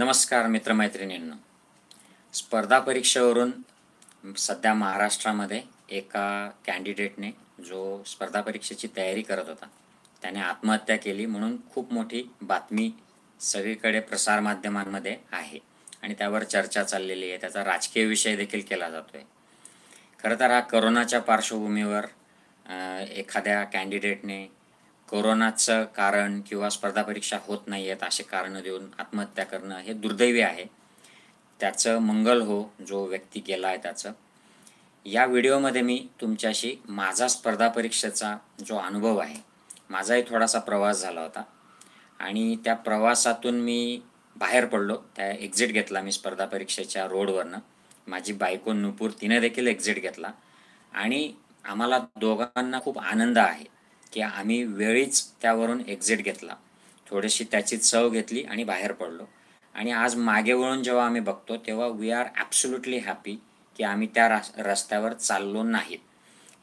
नमस्कार मित्रमैत्रिणींनो. स्पर्धा परीक्षेवरून सध्या महाराष्ट्रामध्ये एका कॅन्डिडेटने जो स्पर्धा परीक्षेची तयारी करत होता त्याने आत्महत्या केली म्हणून खूप मोठी बातमी सगळीकडे प्रसारमाध्यमांमध्ये आहे आणि त्यावर चर्चा चाललेली आहे. त्याचा राजकीय विषय देखील केला जातो आहे खरं तर हा करोनाच्या पार्श्वभूमीवर एखाद्या कॅन्डिडेटने कोरोनाचं कारण किंवा स्पर्धा परीक्षा होत नाही आहेत असे कारणं देऊन आत्महत्या करणं हे दुर्दैवी आहे. त्याचं मंगल हो जो व्यक्ती गेला आहे त्याचं. या व्हिडिओमध्ये मी तुमच्याशी माझा स्पर्धा परीक्षेचा जो अनुभव आहे माझाही थोडासा प्रवास झाला होता. आणि त्या प्रवासातून मी बाहेर पडलो त्या एक्झिट घेतला मी स्पर्धा परीक्षेच्या रोडवरनं माझी बायको नुपूर तिने देखील एक्झिट घेतला. आणि आम्हाला दोघांना खूप आनंद आहे. की आम्ही वेळीच त्यावरून एक्झिट घेतला. थोडीशी त्याची चव घेतली आणि बाहेर पडलो. आणि आज मागे वळून जेव्हा आम्ही बघतो तेव्हा वी आर ॲब्सुल्युटली हॅपी की आम्ही त्या रास रस्त्यावर चाललो नाहीत.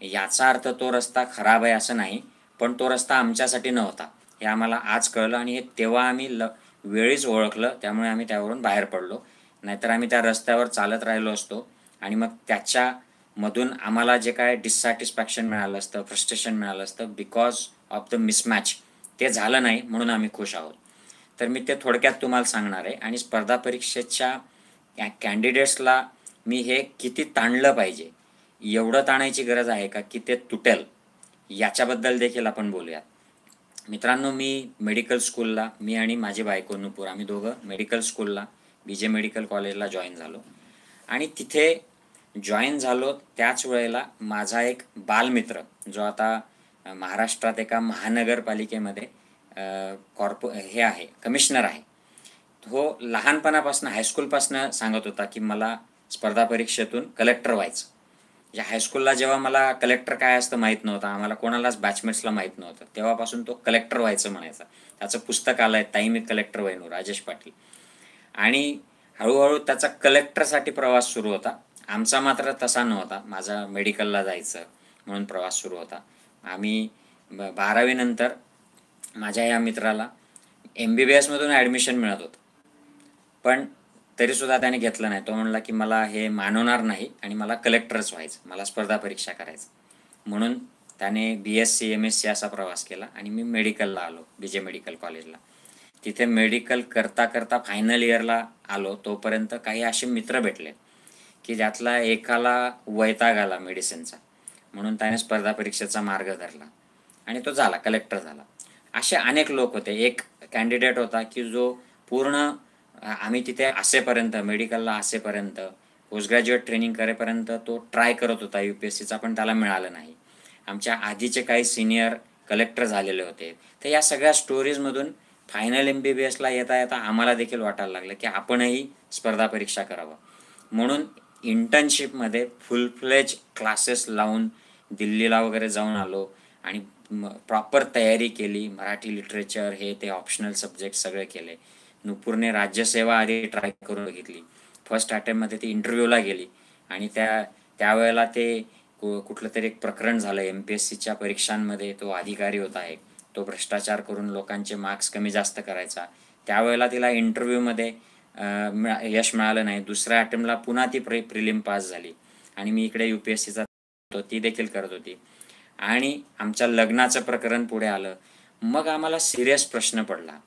याचा अर्थ तो रस्ता खराब आहे असं नाही पण तो रस्ता आमच्यासाठी नव्हता. हे आम्हाला आज कळलं आणि हे तेव्हा आम्ही ल वेळीच ओळखलं त्यामुळे आम्ही त्यावरून बाहेर पडलो. नाहीतर आम्ही त्या रस्त्यावर चालत राहिलो असतो आणि मग त्याच्या मधून आम्हाला जे काय डिससॅटिस्फॅक्शन मिळालं असतं फ्रस्ट्रेशन मिळालं असतं बिकॉज ऑफ द मिसमॅच ते झालं नाही म्हणून आम्ही खुश आहोत. तर मी ते थोडक्यात तुम्हाला सांगणार आहे. आणि स्पर्धा परीक्षेच्या कॅ कॅन्डिडेट्सला मी हे किती ताणलं पाहिजे एवढं ताणायची गरज आहे का की ते तुटेल याच्याबद्दल देखील आपण बोलूयात. मित्रांनो मी मेडिकल स्कूलला मी आणि माझी बायको नुपूर आम्ही दोघं मेडिकल स्कूलला बी जे मेडिकल कॉलेजला जॉईन झालो. आणि तिथे जॉईन झालो त्याच वेळेला माझा एक बालमित्र जो आता महाराष्ट्रात एका महानगरपालिकेमध्ये कॉर्पो हे आहे कमिशनर आहे. तो लहानपणापासून हायस्कूलपासून सांगत होता की मला स्पर्धा परीक्षेतून कलेक्टर व्हायचं. म्हणजे हायस्कूलला जेव्हा मला कलेक्टर काय असतं माहीत नव्हतं आम्हाला कोणालाच बॅचमेट्सला माहीत नव्हतं तेव्हापासून तो कलेक्टर व्हायचं म्हणायचा. त्याचं पुस्तक आलं आहे ताई मी कलेक्टर व्हायनो राजेश पाटील. आणि हळूहळू त्याचा कलेक्टरसाठी प्रवास सुरू होता. आमचा मात्र तसा नव्हता. माझा मेडिकलला जायचं म्हणून प्रवास सुरू होता. आम्ही ब- बारावीनंतर माझ्या या मित्राला एम बी बी एसमधून ॲडमिशन मिळत होतं. पण तरीसुद्धा त्याने घेतलं नाही. तो म्हणला की मला हे मानवणार नाही आणि मला कलेक्टरच व्हायचं. मला स्पर्धा परीक्षा करायचं. म्हणून त्याने B S C M S C असा प्रवास केला आणि मी मेडिकलला आलो बी जे मेडिकल कॉलेजला तिथे मेडिकल करता करता फायनल इयरला आलो तोपर्यंत काही असे मित्र भेटले. की ज्यातला एकाला वैताग आला मेडिसिनचा म्हणून त्याने स्पर्धा परीक्षेचा मार्ग धरला. आणि तो झाला कलेक्टर झाला. असे अनेक लोक होते. एक कॅन्डिडेट होता की जो पूर्ण आम्ही तिथे असेपर्यंत मेडिकलला असेपर्यंत पोस्ट ग्रॅज्युएट ट्रेनिंग करेपर्यंत तो ट्राय करत होता. यू पी एस सीचा पण त्याला मिळालं नाही. आमच्या आधीचे काही सिनियर कलेक्टर झालेले होते. तर या सगळ्या स्टोरीजमधून फायनल एम बी बी एसला येता येता आम्हाला देखील वाटायला लागलं की आपणही स्पर्धा परीक्षा करावं. म्हणून इंटर्नशिपमध्ये फुल फ्लेज क्लासेस लावून दिल्लीला वगैरे जाऊन आलो. आणि प्रॉपर तयारी केली. मराठी लिटरेचर हे ते ऑप्शनल सब्जेक्ट सगळे केले. नुपूरने राज्यसेवा आधी ट्राय करून बघितली. फर्स्ट अटेम्प्टमध्ये ती इंटरव्ह्यूला गेली. आणि त्या त्यावेळेला ते कुठलं तरी एक प्रकरण झालं. एम पी एस सीच्या परीक्षांमध्ये तो अधिकारी होता एक. तो भ्रष्टाचार करून लोकांचे मार्क्स कमी जास्त करायचा. त्यावेळेला तिला इंटरव्ह्यूमध्ये यश मिळालं नाही. दुसऱ्या अटेम्प्टला पुन्हा ती प्रि प्रिलिम पास झाली. आणि मी इकडे यू पी एस सीचा ती देखील करत होती. आणि आमच्या लग्नाचं प्रकरण पुढे आलं. मग आम्हाला सिरियस प्रश्न पडला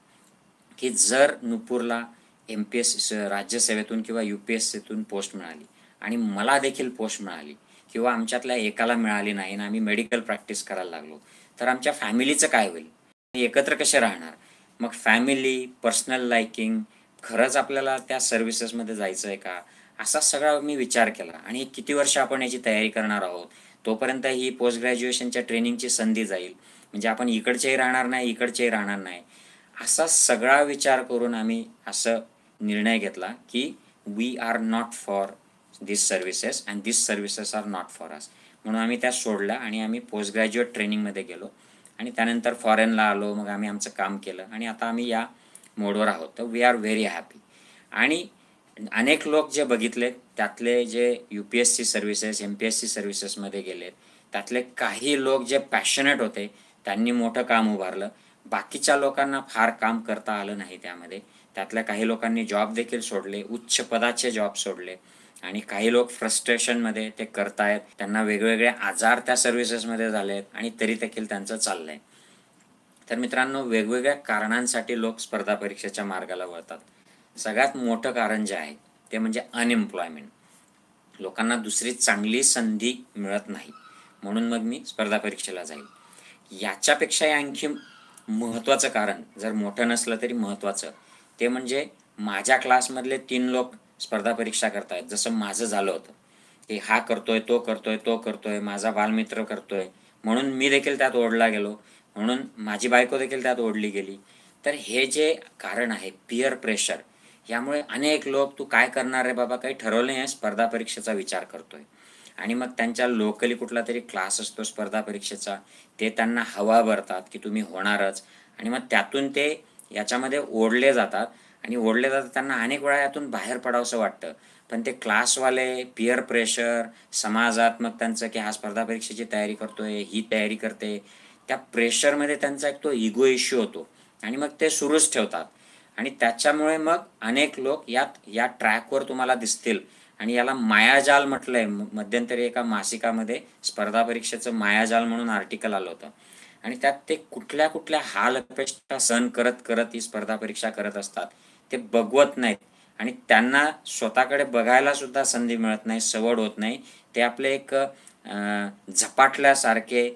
की जर नुपूरला एम पी एस राज्यसेवेतून किंवा यू पी एस सीतून पोस्ट मिळाली आणि मला देखील पोस्ट मिळाली किंवा आमच्यातल्या एकाला मिळाली नाही आणि आम्ही मेडिकल प्रॅक्टिस करायला लागलो तर आमच्या फॅमिलीचं काय होईल? एकत्र कसे राहणार? मग फॅमिली पर्सनल लाइकिंग खरंच आपल्याला त्या सर्व्हिसेसमध्ये जायचं आहे का? असा सगळा मी विचार केला. आणि किती वर्ष आपण याची तयारी करणार आहोत तोपर्यंत ही पोस्ट ग्रॅज्युएशनच्या ट्रेनिंगची संधी जाईल. म्हणजे आपण इकडचेही राहणार नाही इकडचेही राहणार नाही. असा सगळा विचार करून आम्ही असं निर्णय घेतला की we are not for this services and this services are not for us म्हणून आम्ही त्या सोडल्या आणि आम्ही पोस्ट ग्रॅज्युएट ट्रेनिंगमध्ये गेलो. आणि त्यानंतर फॉरेनला आलो मग आम्ही आमचं काम केलं. आणि आता आम्ही या मोडवर आहोत. तर वी आर व्हेरी हॅपी आणि अनेक लोक जे बघितले त्यातले जे U P S C services M P S C सर्व्हिसेसमध्ये गेलेत त्यातले काही लोक जे पॅशनेट होते त्यांनी मोठं काम उभारलं. बाकीच्या लोकांना फार काम करता आलं नाही त्यामध्ये. त्यातल्या काही लोकांनी जॉब देखील सोडले उच्च पदाचे जॉब सोडले. आणि काही लोक फ्रस्ट्रेशनमध्ये ते करतायत. त्यांना वेगवेगळे आजार त्या सर्व्हिसेसमध्ये झाले आहेत आणि तरी देखील त्यांचं चाललंय. तर मित्रांनो वेगवेगळ्या कारणांसाठी लोक स्पर्धा परीक्षेच्या मार्गाला वळतात. सगळ्यात मोठं कारण जे आहे ते म्हणजे अनएम्प्लॉयमेंट लोकांना दुसरी चांगली संधी मिळत नाही. म्हणून मग मी स्पर्धा परीक्षेला जाईल. याच्यापेक्षा आणखी महत्त्वाचं कारण जर मोठं नसलं तरी महत्त्वाचं ते म्हणजे माझ्या क्लासमधले तीन लोक स्पर्धा परीक्षा करतायत. जसं माझं झालं होतं. की हा करतोय तो करतोय तो करतोय माझा बालमित्र करतोय म्हणून मी देखील त्यात ओढला गेलो. म्हणून माझी बायको देखील त्यात ओढली गेली. तर हे जे कारण आहे पिअर प्रेशर यामुळे अनेक लोक तू काय करणार आहे बाबा? काही ठरवलं आहे स्पर्धा परीक्षेचा विचार करतोय. आणि मग त्यांच्या लोकली कुठला तरी क्लास असतो स्पर्धा परीक्षेचा ते त्यांना हवा भरतात की तुम्ही होणारच. आणि मग त्यातून ते याच्यामध्ये ओढले जातात. आणि ओढले जातात त्यांना अनेक वेळा यातून बाहेर पडावंसं वाटतं. पण ते क्लासवाले पियर प्रेशर समाजात मग त्यांचं की हा स्पर्धा परीक्षेची तयारी करतोय ही तयारी करते त्या प्रेशरमध्ये त्यांचा एक तो इगो इश्यू होतो. आणि मग ते सुरूच ठेवतात. आणि त्याच्यामुळे मग अनेक लोक यात या ट्रॅकवर तुम्हाला दिसतील. आणि याला मायाजाल म्हटलंय मध्यंतरी एका मासिकामध्ये स्पर्धा परीक्षेचं मायाजाल म्हणून आर्टिकल आलं होतं. आणि त्यात ते कुठल्या कुठल्या हाल अपेक्षा सहन करत करत ही स्पर्धा परीक्षा करत असतात. ते बघवत नाहीत. आणि त्यांना स्वतःकडे बघायला सुद्धा संधी मिळत नाही सवड होत नाही. ते आपले एक झपाटल्यासारखे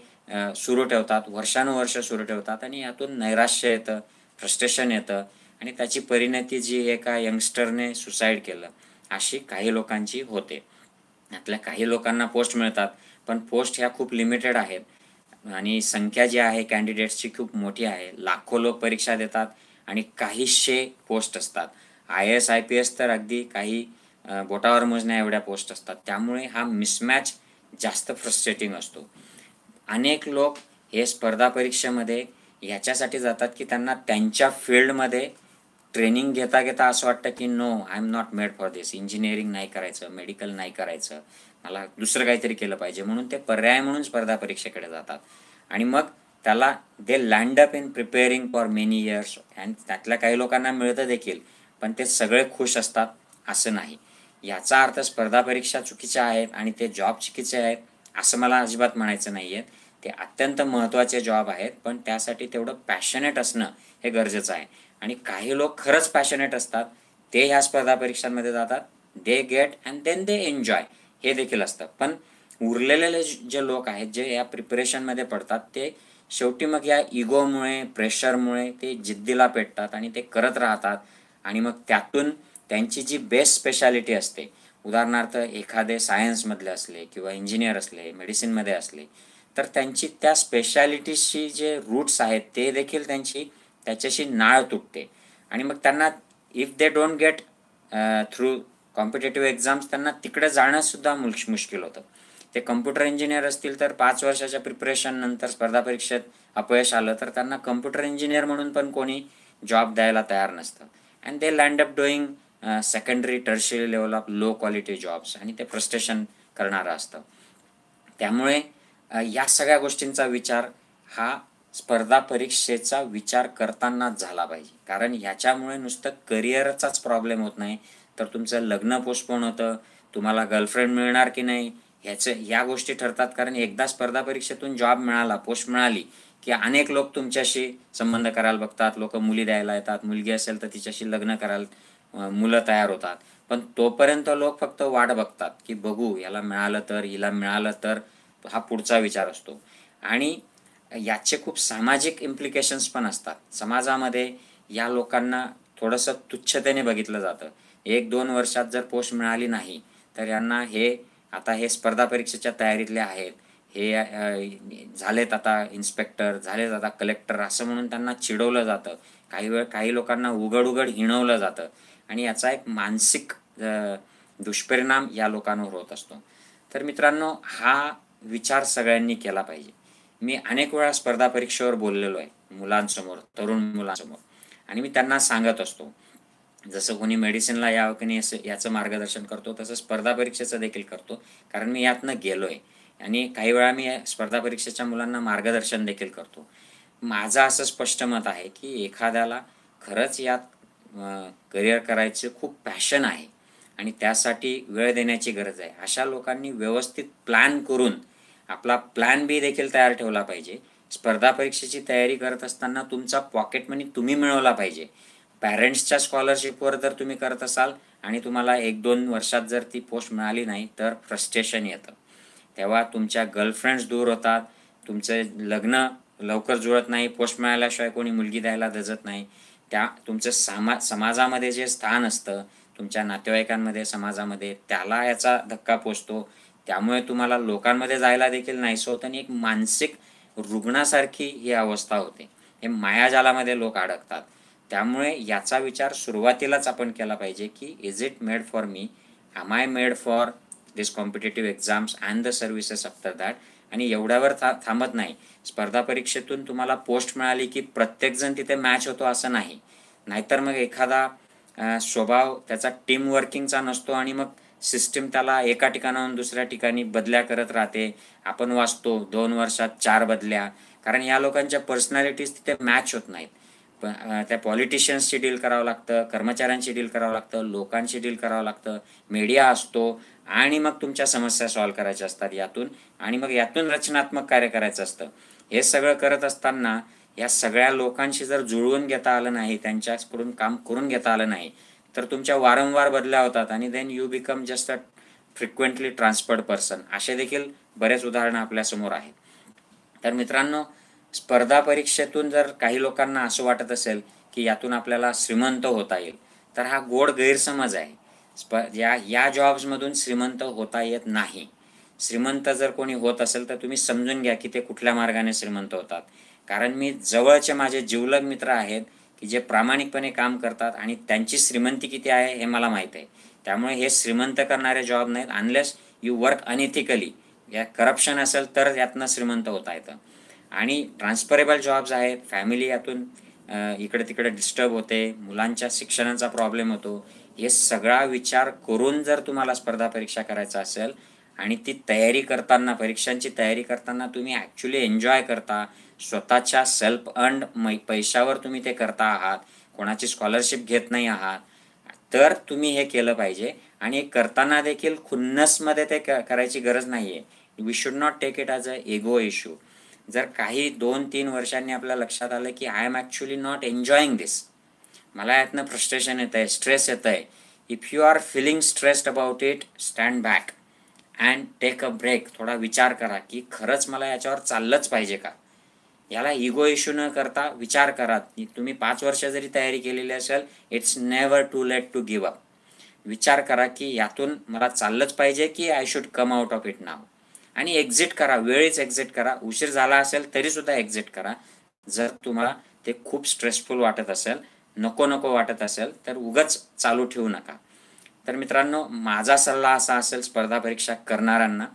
सुरू ठेवतात वर्षानुवर्ष सुरू ठेवतात आणि यातून नैराश्य येतं फ्रस्ट्रेशन येतं आणि त्याची परिणती जी एका यंगस्टरने सुसाईड केलं अशी काही लोकांची होते. यातल्या काही लोकांना पोस्ट मिळतात पण पोस्ट ह्या खूप लिमिटेड आहेत. आणि संख्या जी आहे कॅन्डिडेट्सची खूप मोठी आहे. लाखो लोक परीक्षा देतात आणि काहीशे पोस्ट असतात. I S I P S तर अगदी काही बोटावर मोजण्या एवढ्या पोस्ट असतात. त्यामुळे हा मिसमॅच जास्त फ्रस्ट्रेटिंग असतो. अनेक लोक हे स्पर्धा परीक्षेमध्ये याच्यासाठी जातात की त्यांना त्यांच्या फील्डमध्ये ट्रेनिंग घेता घेता असं वाटतं की no I am not made for this engineering नाही करायचं मेडिकल नाही करायचं. मला दुसरं काहीतरी केलं पाहिजे. म्हणून ते पर्याय म्हणून स्पर्धा परीक्षेकडे जातात. आणि मग त्याला they land up in preparing for many years and त्यातल्या काही लोकांना मिळतं देखील. पण ते सगळे खुश असतात असं नाही. याचा अर्थ स्पर्धा परीक्षा चुकीच्या आहेत आणि ते जॉब चुकीचे आहेत असं मला अजिबात म्हणायचं नाही आहे ते अत्यंत महत्त्वाचे जॉब आहेत पण त्यासाठी तेवढं पॅशनेट असणं हे गरजेचं आहे. आणि काही लोक खरंच पॅशनेट असतात. ते ह्या स्पर्धा परीक्षांमध्ये जातात. They get and then they enjoy हे देखील असतं. पण उरलेले जे लोक आहेत जे या प्रिपरेशनमध्ये पडतात ते शेवटी मग या इगोमुळे प्रेशरमुळे ते जिद्दीला पेटतात आणि ते करत राहतात. आणि मग त्यातून त्यांची जी बेस्ट स्पेशालिटी असते उदाहरणार्थ एखादे सायन्समधले असले किंवा इंजिनियर असले मेडिसिनमध्ये असले तर त्यांची त्या स्पेशालिटीशी जे रूट्स आहेत ते देखील त्यांची त्याच्याशी नाळ तुटते. आणि मग त्यांना if they don't get through competitive exams त्यांना तिकडे जाणंसुद्धा मुश मुश्किल होतं. ते कम्प्युटर इंजिनियर असतील तर पाच वर्षाच्या प्रिपरेशन नंतर स्पर्धा परीक्षेत अपयश आलं तर त्यांना कम्प्युटर इंजिनियर म्हणून पण कोणी जॉब द्यायला तयार नसतं. And they land up doing secondary tertiary level of low quality jobs आणि ते फ्रस्ट्रेशन करणारं असतं. त्यामुळे या सगळ्या गोष्टींचा विचार हा स्पर्धा परीक्षेचा विचार करतानाच झाला पाहिजे. कारण ह्याच्यामुळे नुसतं करिअरचाच प्रॉब्लेम होत नाही. तर तुमचं लग्न पोस्टपोन होतं. तुम्हाला गर्लफ्रेंड मिळणार की नाही? ह्याचं या गोष्टी ठरतात. कारण एकदा स्पर्धा परीक्षेतून जॉब मिळाला पोस्ट मिळाली की अनेक लोक तुमच्याशी संबंध करायला बघतात लोक मुली द्यायला येतात मुलगी असेल तर तिच्याशी लग्न करायला मुलं तयार होतात. पण तोपर्यंत लोक फक्त वाट बघतात की बघू याला मिळालं तर हिला मिळालं तर हा पुढचा विचार असतो. आणि याचे खूप सामाजिक इम्प्लिकेशन्स पण असतात. समाजामध्ये या लोकांना थोडंसं तुच्छतेने बघितलं जातं. एक दोन वर्षात जर पोस्ट मिळाली नाही तर यांना हे आता हे स्पर्धा परीक्षेच्या तयारीतले आहेत. हे झालेत आता इन्स्पेक्टर झालेत आता कलेक्टर असं म्हणून त्यांना चिडवलं जातं. काही वेळ काही लोकांना उघड उघड हिणवलं जातं. आणि याचा एक मानसिक दुष्परिणाम या लोकांवर होत असतो. तर मित्रांनो हा विचार सगळ्यांनी केला पाहिजे. मी अनेक वेळा स्पर्धा परीक्षेवर बोललेलो आहे मुलांसमोर तरुण मुलांसमोर. आणि मी त्यांना सांगत असतो जसं कोणी मेडिसिनला या की असं याचं मार्गदर्शन करतो तसं स्पर्धा परीक्षेचं देखील करतो. कारण मी यातनं गेलो आहे आणि काही वेळा मी स्पर्धा परीक्षेच्या मुलांना मार्गदर्शन देखील करतो. माझं असं स्पष्ट मत आहे की एखाद्याला खरंच यात करिअर करायचं खूप पॅशन आहे आणि त्यासाठी वेळ देण्याची गरज आहे. अशा लोकांनी व्यवस्थित प्लॅन करून आपला प्लॅन बी देखील तयार ठेवला पाहिजे. स्पर्धा परीक्षेची तयारी करत असताना तुमचा पॉकेट मनी तुम्ही मिळवला पाहिजे. पॅरेंट्सच्या स्कॉलरशिपवर जर तुम्ही करत असाल आणि तुम्हाला एक दोन वर्षात जर ती पोस्ट मिळाली नाही तर फ्रस्ट्रेशन येतं. तेव्हा तुमच्या गर्लफ्रेंड्स दूर होतात. तुमचे लग्न लवकर जुळत नाही. पोस्ट मिळाल्याशिवाय कोणी मुलगी द्यायला दजत नाही. त्या तुमचं सामा समाजामध्ये जे स्थान असतं तुमच्या नातेवाईकांमध्ये समाजामध्ये त्याला याचा धक्का पोचतो. त्यामुळे तुम्हाला लोकांमध्ये जायला देखील नाहीसं होतं आणि एक मानसिक रुग्णासारखी ही अवस्था होते. हे मायाजालामध्ये लोक अडकतात. त्यामुळे याचा विचार सुरुवातीलाच आपण केला पाहिजे की is it made for me am I made for this competitive exams and the services after that आणि एवढ्यावर था थांबत नाही. स्पर्धा परीक्षेतून तुम्हाला पोस्ट मिळाली की प्रत्येकजण तिथे मॅच होतो असं नाही. नाहीतर मग एखादा स्वभाव त्याचा टीम वर्किंगचा नसतो आणि मग सिस्टीम त्याला एका ठिकाणाहून दुसऱ्या ठिकाणी बदल्या करत राहते. आपण वाचतो दोन वर्षात चार बदल्या. कारण या लोकांच्या पर्सनॅलिटीज तिथे मॅच होत नाहीत. पण त्या पॉलिटिशियन्सशी डील करावं लागतं कर्मचाऱ्यांशी डील करावं लागतं लोकांशी डील करावं लागतं मीडिया असतो आणि मग तुमच्या समस्या सॉल्व्ह करायच्या असतात यातून आणि मग यातून रचनात्मक कार्य करायचं असतं. हे सगळं करत असताना या सगळ्या लोकांशी जर जुळवून घेता आलं नाही त्यांच्याकडून काम करून घेता आलं नाही तर तुमच्या वारंवार बदल्या होतात आणि then you become just a frequently transferred person असे देखील बरेच उदाहरणं आपल्यासमोर आहेत. तर मित्रांनो स्पर्धा परीक्षेतून जर काही लोकांना असं वाटत असेल की यातून आपल्याला श्रीमंत होता येईल तर हा गोड गैरसमज आहे. स्प या या जॉब्समधून श्रीमंत होता येत नाही. श्रीमंत जर कोणी होत असेल तर तुम्ही समजून घ्या की ते कुठल्या मार्गाने श्रीमंत होतात. कारण मी जवळचे माझे जिवलग मित्र आहेत की जे प्रामाणिकपणे काम करतात आणि त्यांची श्रीमंती किती आहे हे मला माहीत आहे. त्यामुळे हे श्रीमंत करणारे जॉब नाहीत. अनलेस यू वर्क अनइथिकली या करप्शन असेल तर यातनं श्रीमंत होता येतं. आणि ट्रान्सफरेबल जॉब्स आहेत. फॅमिली यातून इकडे तिकडे डिस्टर्ब होते. मुलांच्या शिक्षणाचा प्रॉब्लेम होतो. हे सगळा विचार करून जर तुम्हाला स्पर्धा परीक्षा करायचा असेल आणि ती तयारी करताना परीक्षांची तयारी करताना तुम्ही ॲक्च्युली एन्जॉय करता स्वतःच्या सेल्फ अर्न्ड मै पैशावर तुम्ही ते करता आहात कोणाची स्कॉलरशिप घेत नाही आहात तर तुम्ही हे केलं पाहिजे. आणि करताना देखील खुन्नसमध्ये ते करायची गरज नाही आहे we should not take it as a ego issue जर काही दोन तीन वर्षांनी आपल्या लक्षात आलं की I am actually not enjoying this मला यातनं फ्रस्ट्रेशन येतं आहे स्ट्रेस येतं आहे if you are feeling stressed about it stand back and take a break थोडा विचार करा की खरंच मला याच्यावर चाललंच पाहिजे का? याला इगो इश्यू न करता विचार करा. तुम्ही पाच वर्ष जरी तयारी केलेली असेल it's never too late to give up विचार करा की यातून मला चाललंच पाहिजे की I should come out of it now आणि एक्झिट करा वेळीच एक्झिट करा. उशीर झाला असेल तरी सुद्धा एक्झिट करा. जर तुम्हाला ते खूप स्ट्रेसफुल वाटत असेल नको नको वाटत असेल तर उगच चालू ठेवू नका. तर मित्रांनो माझा सल्ला असा असेल स्पर्धा परीक्षा करणाऱ्यांना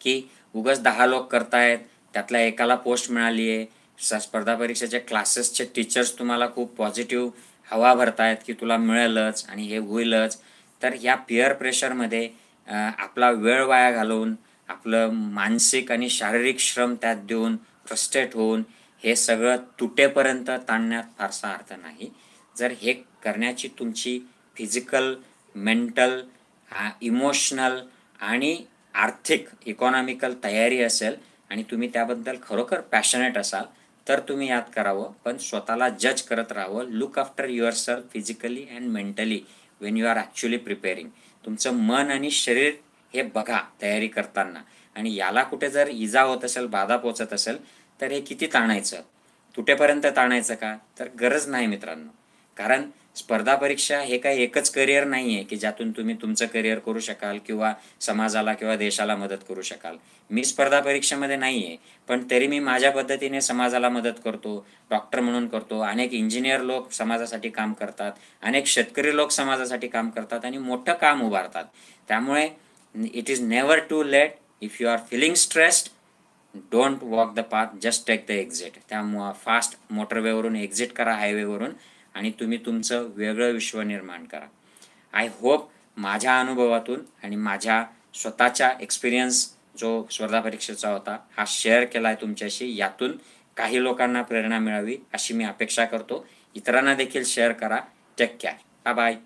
की उगच दहा लोक करतायत त्यातल्या एकाला पोस्ट मिळाली आहे. स्पर्धा परीक्षेचे क्लासेसचे टीचर्स तुम्हाला खूप पॉझिटिव्ह हवा भरतायत की तुला मिळेलच आणि हे होईलच. तर ह्या पिअर प्रेशरमध्ये आपला वेळ वाया घालवून आपलं मानसिक आणि शारीरिक श्रम त्यात देऊन फ्रस्ट्रेट होऊन हे सगळं तुटेपर्यंत ताणण्यात फारसा अर्थ नाही. जर हे करण्याची तुमची फिजिकल मेंटल इमोशनल आणि आर्थिक इकॉनॉमिकल तयारी असेल आणि तुम्ही त्याबद्दल खरोखर पॅशनेट असाल तर तुम्ही याद करावं. पण स्वतःला जज करत राहावं. Look after yourself physically and mentally when you are actually preparing तुमचं मन आणि शरीर हे बघा तयारी करताना. आणि याला कुठे जर इजा होत असेल बाधा पोचत असेल तर हे किती ताणायचं? तुटेपर्यंत ताणायचं का? तर गरज नाही मित्रांनो. कारण स्पर्धा परीक्षा हे काही एकच करिअर नाही आहे की ज्यातून तुम्ही तुमचं करिअर करू शकाल किंवा समाजाला किंवा देशाला मदत करू शकाल. मी स्पर्धा परीक्षेमध्ये नाही आहे पण तरी मी माझ्या पद्धतीने समाजाला मदत करतो डॉक्टर म्हणून करतो अनेक इंजिनियर लोक समाजासाठी काम करतात अनेक शेतकरी लोक समाजासाठी काम करतात आणि मोठं काम उभारतात. त्यामुळे it is never too late if you are feeling stressed don't walk the path just take the exit त्यामुळं फास्ट मोटरवेवरून एक्झिट करा हायवेवरून आणि तुम्ही तुमचं वेगळं विश्व निर्माण करा. आय होप माझ्या अनुभवातून आणि माझ्या स्वतःच्या एक्सपिरियन्स जो स्पर्धा परीक्षेचा होता हा शेअर केला आहे तुमच्याशी. यातून काही लोकांना प्रेरणा मिळावी अशी मी अपेक्षा करतो. इतरांना देखील शेअर करा. Take care bye bye